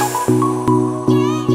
yeah, yeah.